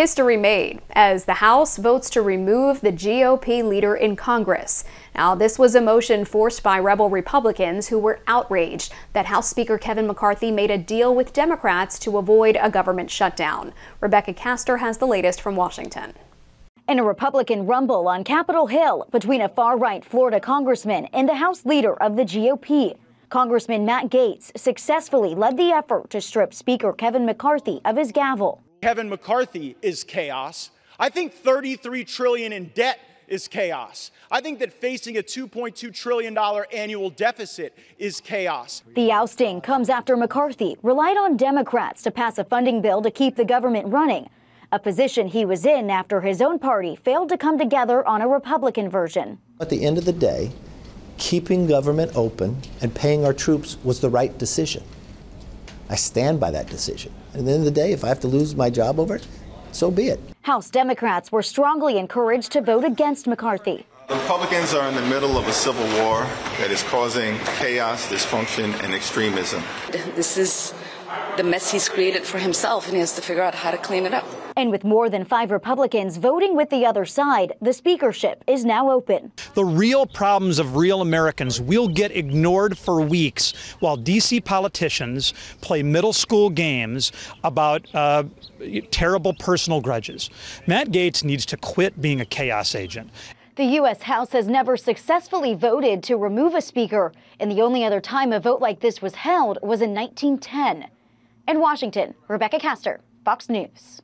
history made as the House votes to remove the GOP leader in Congress. Now, this was a motion forced by rebel Republicans who were outraged that House Speaker Kevin McCarthy made a deal with Democrats to avoid a government shutdown. Rebecca Castor has the latest from Washington. In a Republican rumble on Capitol Hill between a far right Florida congressman and the House leader of the GOP, Congressman Matt Gaetz successfully led the effort to strip Speaker Kevin McCarthy of his gavel. Kevin McCarthy is chaos. I think 33 trillion in debt is chaos. I think that facing a $2.2 trillion annual deficit is chaos. The ousting comes after McCarthy relied on Democrats to pass a funding bill to keep the government running, a position he was in after his own party failed to come together on a Republican version. At the end of the day, keeping government open and paying our troops was the right decision. I stand by that decision. And at the end of the day, if I have to lose my job over it, so be it. House Democrats were strongly encouraged to vote against McCarthy. The Republicans are in the middle of a civil war that is causing chaos, dysfunction, and extremism. This is the mess he's created for himself, and he has to figure out how to clean it up. And with more than five Republicans voting with the other side, the speakership is now open. The real problems of real Americans will get ignored for weeks while D.C. politicians play middle school games about uh, terrible personal grudges. Matt Gaetz needs to quit being a chaos agent. The U.S. House has never successfully voted to remove a speaker, and the only other time a vote like this was held was in 1910. In Washington, Rebecca Castor, Fox News.